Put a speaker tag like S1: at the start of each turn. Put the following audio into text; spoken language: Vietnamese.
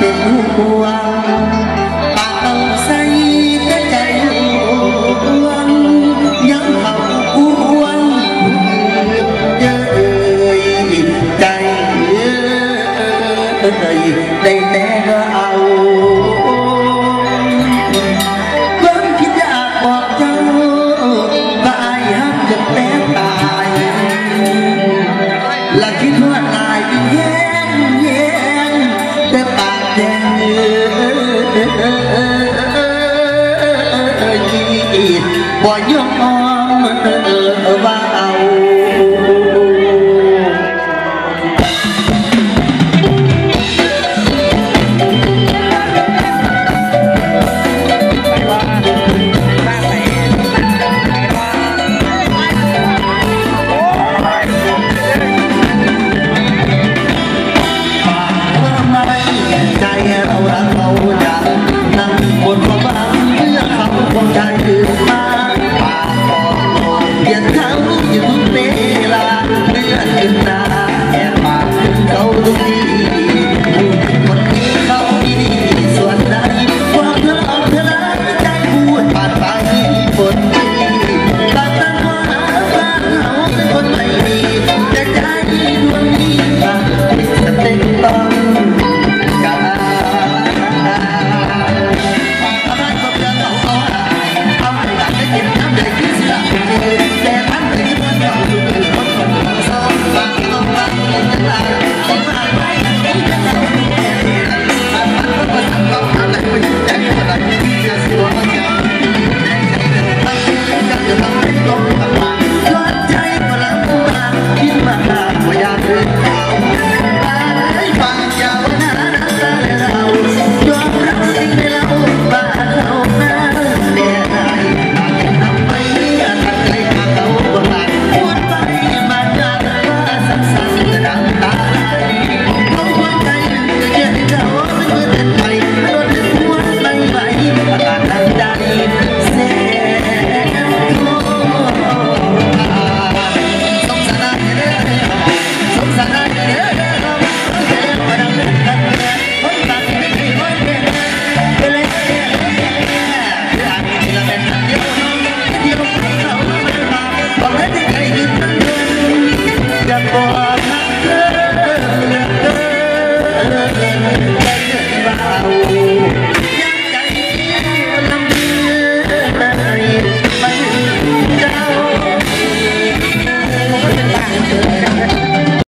S1: tình quang bạc tàu xanh tất chạy uốn nhắm hồng uốn đời cay đời bỏ nhóm on ở vào Hãy subscribe cho kênh Ghiền Mì Gõ Để không bỏ lỡ những video hấp dẫn Goodbye.